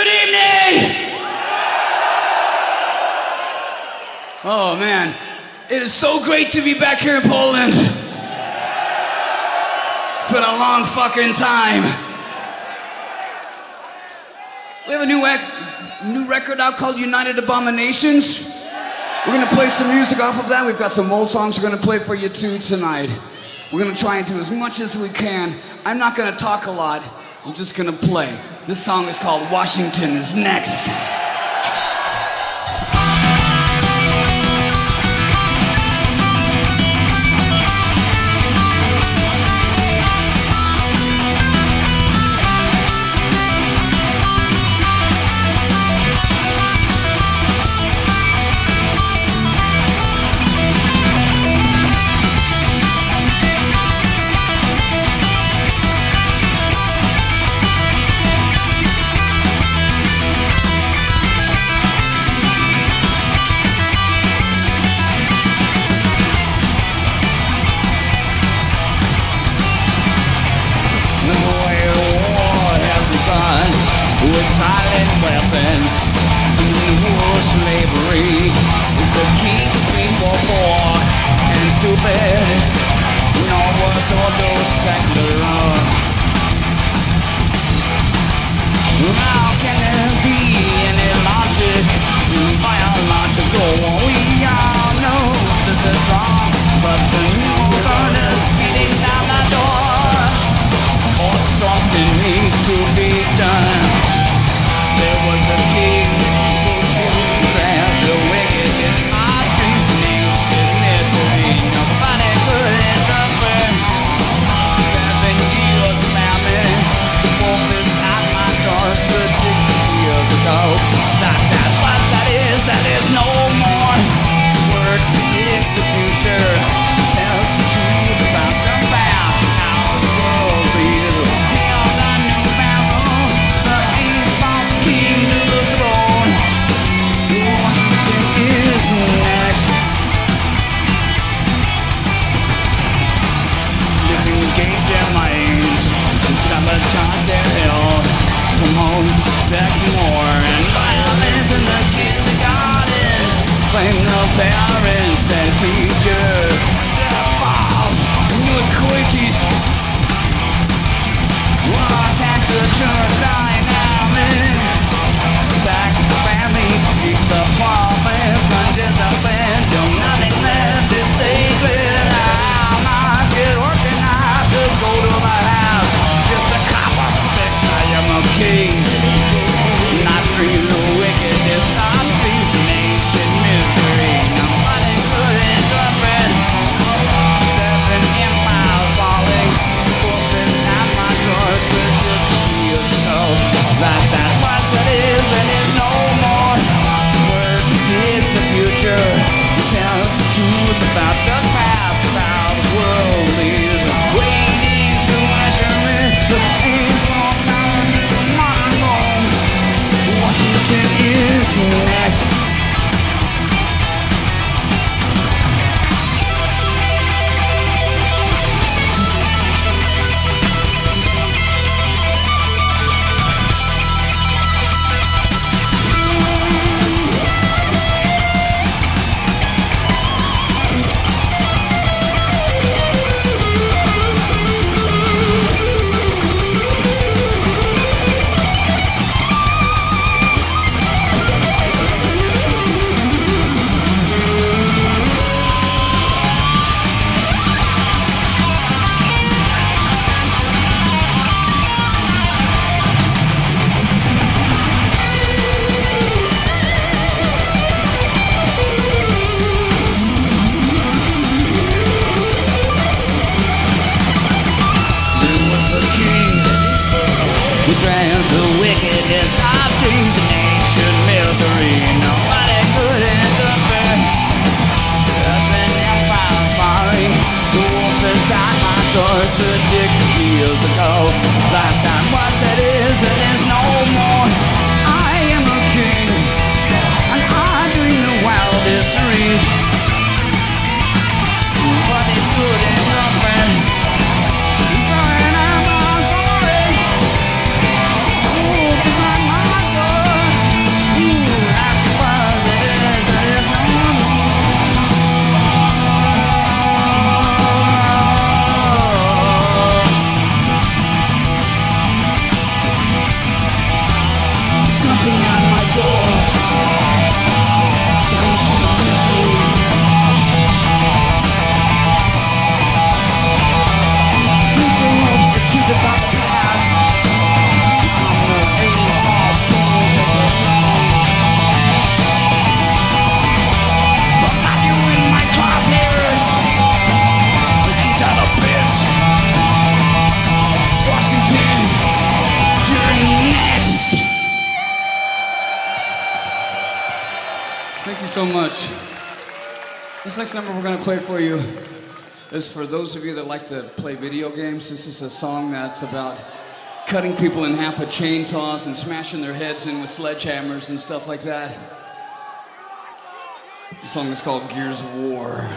Good evening! Oh man, it is so great to be back here in Poland. It's been a long fucking time. We have a new, new record out called United Abominations. We're gonna play some music off of that. We've got some old songs we're gonna play for you too tonight. We're gonna try and do as much as we can. I'm not gonna talk a lot, I'm just gonna play. This song is called Washington is Next. song, but so much. This next number we're going to play for you is for those of you that like to play video games. This is a song that's about cutting people in half with chainsaws and smashing their heads in with sledgehammers and stuff like that. The song is called Gears of War.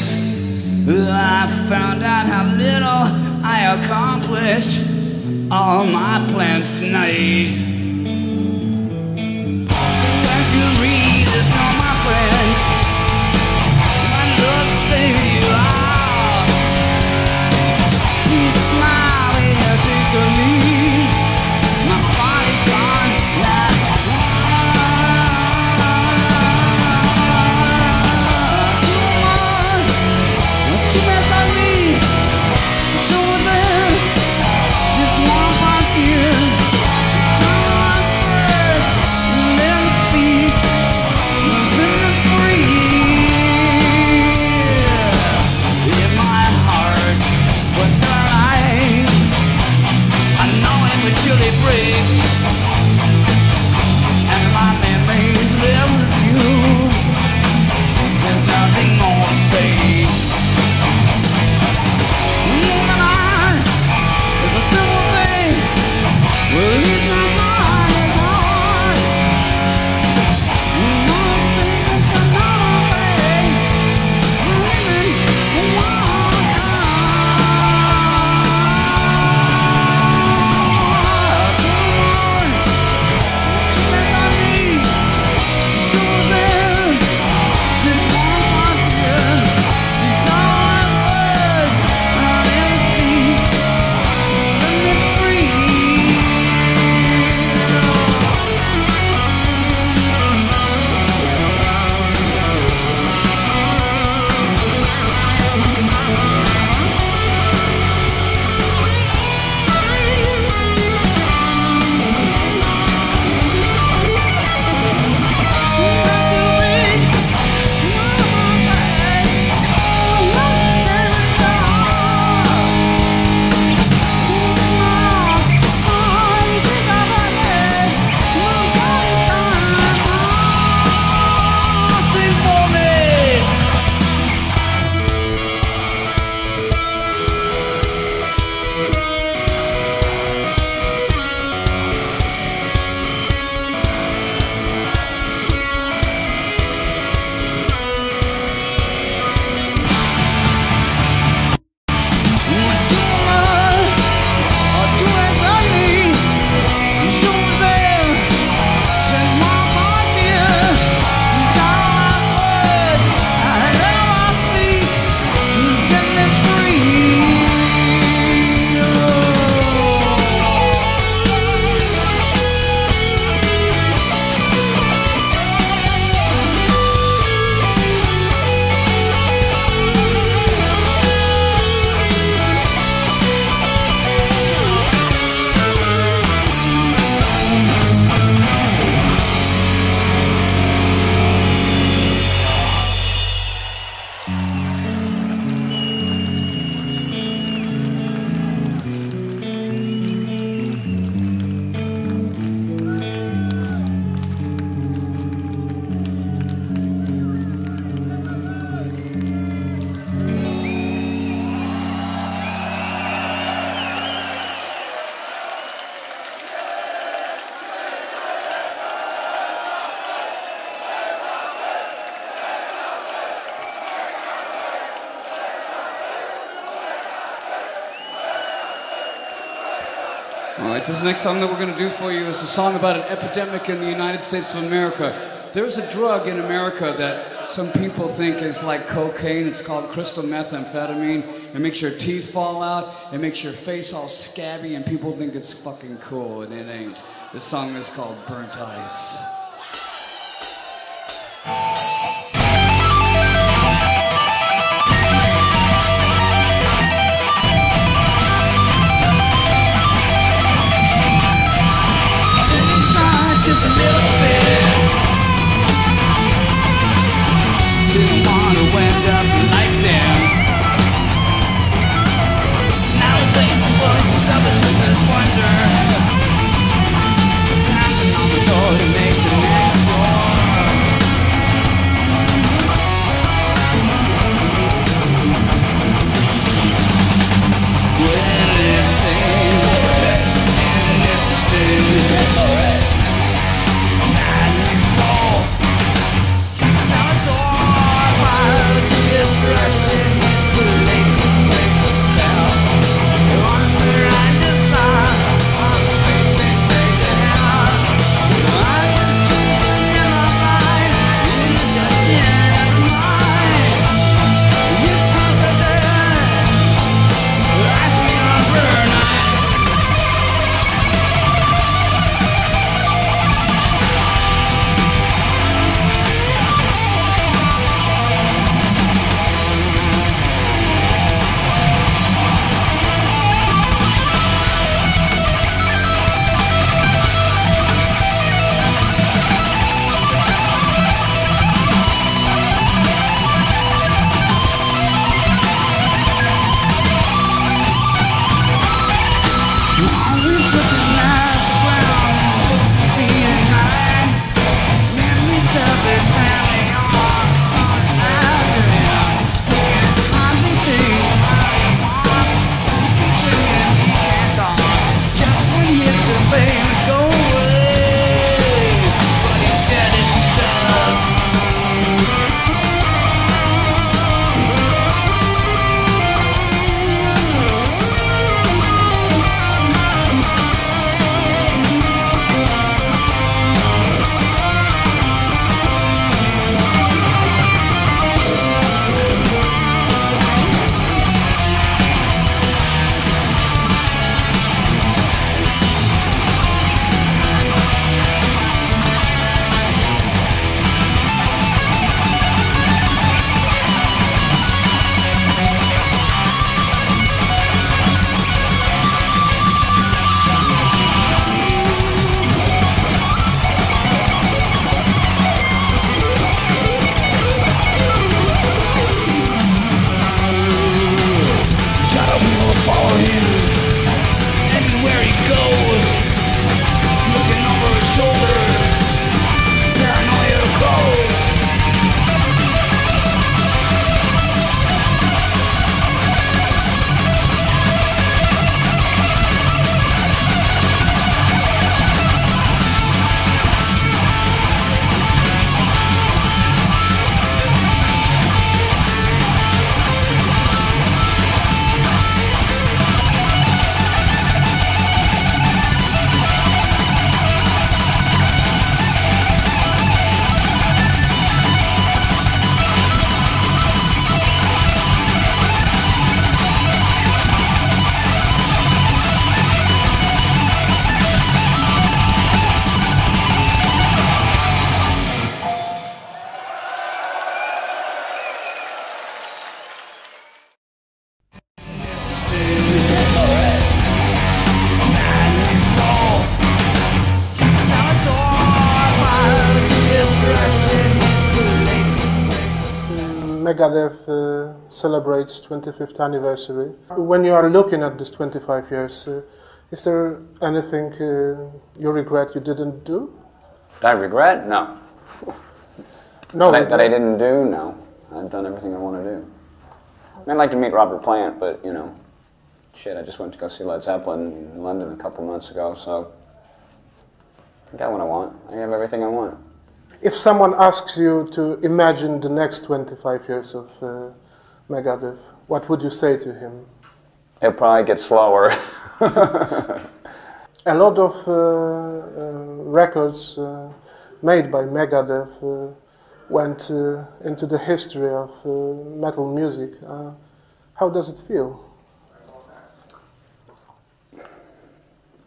Eyes. I found out how little I accomplished all my plans tonight. This next song that we're going to do for you is a song about an epidemic in the United States of America. There's a drug in America that some people think is like cocaine. It's called crystal methamphetamine. It makes your teeth fall out. It makes your face all scabby, and people think it's fucking cool, and it ain't. This song is called Burnt Ice. Celebrates 25th anniversary. When you are looking at this 25 years, uh, is there anything uh, you regret you didn't do? I regret? No. No. That I, that I didn't do? No. I've done everything I want to do. I'd like to meet Robert Plant, but you know, shit, I just went to go see Led Zeppelin in London a couple months ago, so I got what I want. I have everything I want. If someone asks you to imagine the next 25 years of uh, Megadeth, what would you say to him? It'll probably get slower. A lot of uh, uh, records uh, made by Megadeth uh, went uh, into the history of uh, metal music. Uh, how does it feel?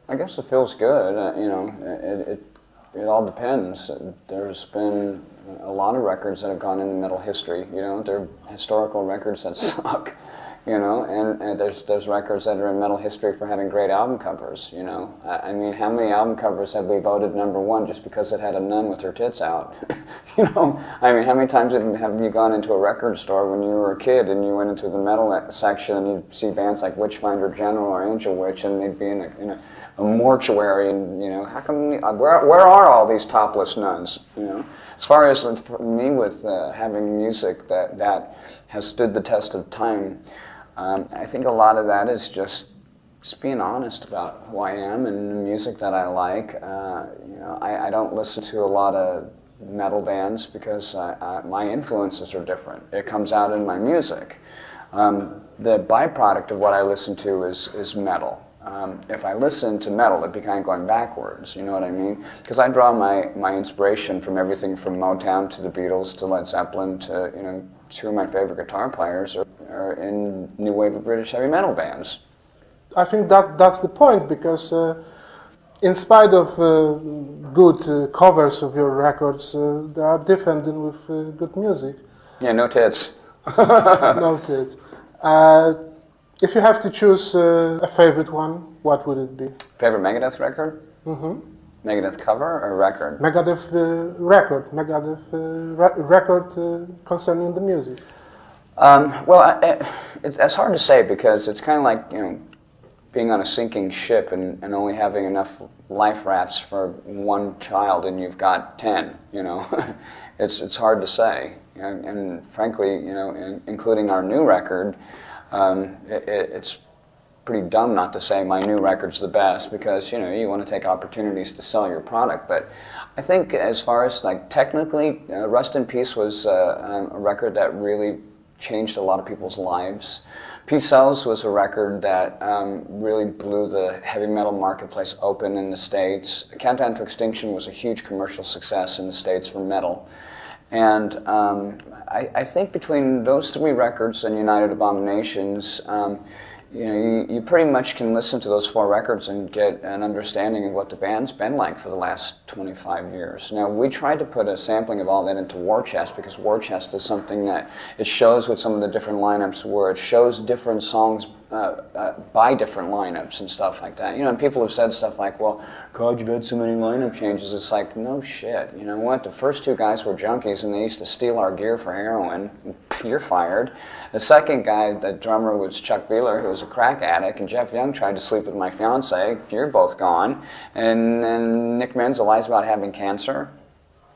I guess it feels good. Uh, you know, it, it, it all depends. There's been a lot of records that have gone into metal history. You know, they're historical records that suck. You know, and, and there's there's records that are in metal history for having great album covers. You know, I, I mean, how many album covers have we voted number one just because it had a nun with her tits out? you know, I mean, how many times have have you gone into a record store when you were a kid and you went into the metal section and you see bands like Witchfinder General or Angel Witch and they'd be in a, in a a mortuary, and you know, how come? uh, Where where are all these topless nuns? You know, as far as for me with uh, having music that that has stood the test of time, um, I think a lot of that is just just being honest about who I am and the music that I like. Uh, you know, I, I don't listen to a lot of metal bands because I, I, my influences are different. It comes out in my music. Um, the byproduct of what I listen to is, is metal. Um, if I listen to metal, it'd be kind of going backwards, you know what I mean? Because I draw my, my inspiration from everything from Motown to the Beatles to Led Zeppelin to, you know, two of my favorite guitar players are, are in new wave of British heavy metal bands. I think that that's the point because, uh, in spite of uh, good uh, covers of your records, uh, they are different than with uh, good music. Yeah, no tits. Noted. Uh, if you have to choose uh, a favorite one, what would it be? Favorite Megadeth record? hmm Megadeth cover or record? Megadeth uh, record, Megadeth uh, re- record uh, concerning the music. Um, well, I, I, it's, it's hard to say because it's kind of like you know being on a sinking ship and, and only having enough life rafts for one child, and you've got ten. You know, it's it's hard to say. Know, and frankly, you know, in, including our new record, um, it, it, it's pretty dumb not to say my new record's the best because you know you want to take opportunities to sell your product. But I think as far as like technically, uh, Rust in Peace was uh, um, a record that really changed a lot of people's lives. Peace Sells was a record that um, really blew the heavy metal marketplace open in the States. Countdown to Extinction was a huge commercial success in the States for metal. And um, I, I think between those three records and United Abominations, um, you know, you, you pretty much can listen to those four records and get an understanding of what the band's been like for the last 25 years. Now, we tried to put a sampling of all that into Warchest because Warchest is something that it shows with some of the different lineups where it shows different songs uh, uh, by different lineups and stuff like that. You know, and people have said stuff like, well, God, you've had so many lineup changes. It's like, no shit. You know what? The first two guys were junkies and they used to steal our gear for heroin. You're fired. The second guy, the drummer, was Chuck Behler, who was a crack addict, and Jeff Young tried to sleep with my fiance. You're both gone. And then Nick Menza lies about having cancer.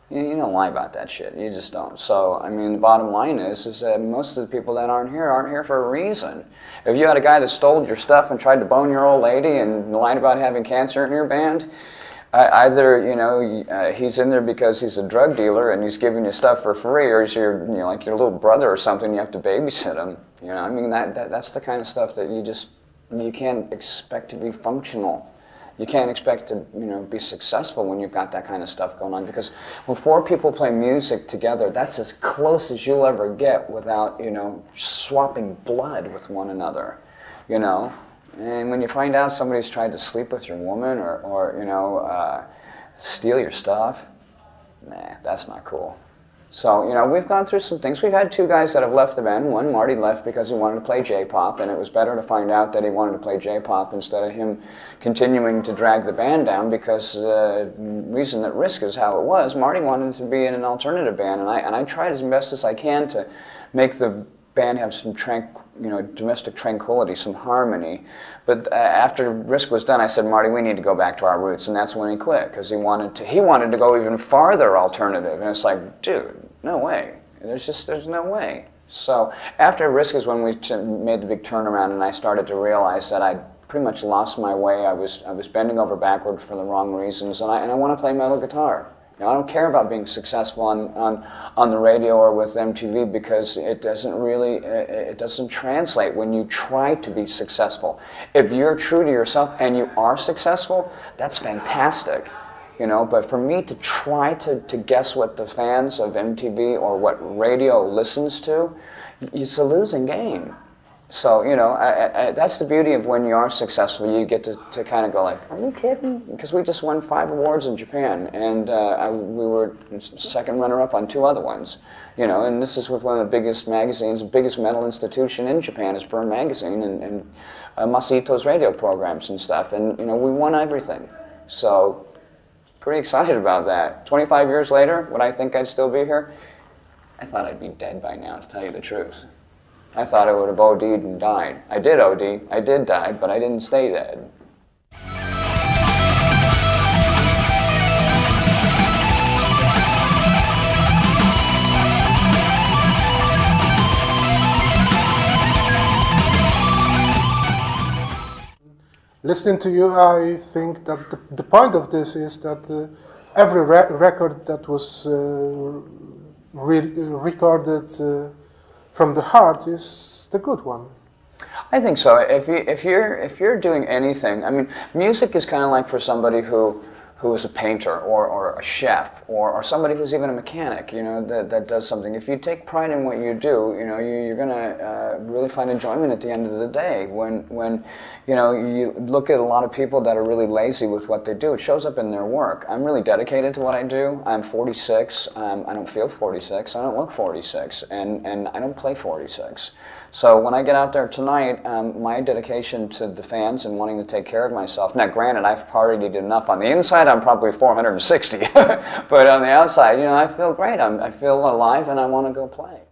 You, you don't lie about that shit. You just don't. So, I mean, the bottom line is, is that most of the people that aren't here aren't here for a reason. If you had a guy that stole your stuff and tried to bone your old lady and lied about having cancer in your band, either you know uh, he's in there because he's a drug dealer and he's giving you stuff for free, or he's your you know like your little brother or something. You have to babysit him. You know, I mean that, that that's the kind of stuff that you just you can't expect to be functional. You can't expect to, you know, be successful when you've got that kind of stuff going on because when four people play music together, that's as close as you'll ever get without, you know, swapping blood with one another, you know. And when you find out somebody's tried to sleep with your woman or, or you know, uh, steal your stuff, nah, that's not cool. So, you know, we've gone through some things. We've had two guys that have left the band. One, Marty left because he wanted to play J-pop, and it was better to find out that he wanted to play J-pop instead of him continuing to drag the band down because the reason that Risk is how it was, Marty wanted to be in an alternative band, and I, and I tried as best as I can to make the band have some you know, domestic tranquility, some harmony. But uh, after Risk was done, I said, Marty, we need to go back to our roots, and that's when he quit because he wanted to. He wanted to go even farther alternative, and it's like, dude, no way. There's just there's no way. So after Risk is when we made the big turnaround, and I started to realize that I'd pretty much lost my way. I was I was bending over backward for the wrong reasons, and I and I want to play metal guitar. You know, I don't care about being successful on, on, on the radio or with MTV because it doesn't really, uh, it doesn't translate when you try to be successful. If you're true to yourself and you are successful, that's fantastic. You know, but for me to try to, to guess what the fans of MTV or what radio listens to, it's a losing game. So, you know, I, I, that's the beauty of when you are successful. You get to, to kind of go like, are you kidding? Because we just won five awards in Japan, and uh, I, we were second runner-up on two other ones. You know, and this is with one of the biggest magazines, biggest metal institution in Japan is Burrn Magazine, and, and uh, Masa Ito's radio programs and stuff. And, you know, we won everything. So, pretty excited about that. 25 years later, would I think I'd still be here? I thought I'd be dead by now, to tell you the truth. I thought I would have OD'd and died. I did OD, I did die, but I didn't stay dead. Listening to you, I think that the, the point of this is that uh, every re record that was uh, re recorded uh, from the heart is the good one. I think so. If you if you're if you're doing anything, I mean, music is kind of like for somebody who who is a painter or, or a chef or, or somebody who's even a mechanic, you know, that, that does something. If you take pride in what you do, you know, you, are going to uh, really find enjoyment at the end of the day. When, when, you know, you look at a lot of people that are really lazy with what they do, it shows up in their work. I'm really dedicated to what I do. I'm 46. Um, I don't feel 46. I don't look 46. And, and I don't play 46. So when I get out there tonight, um, my dedication to the fans and wanting to take care of myself. Now, granted, I've partied enough on the inside. I'm probably 460, but on the outside, you know, I feel great. I'm, I feel alive, and I want to go play.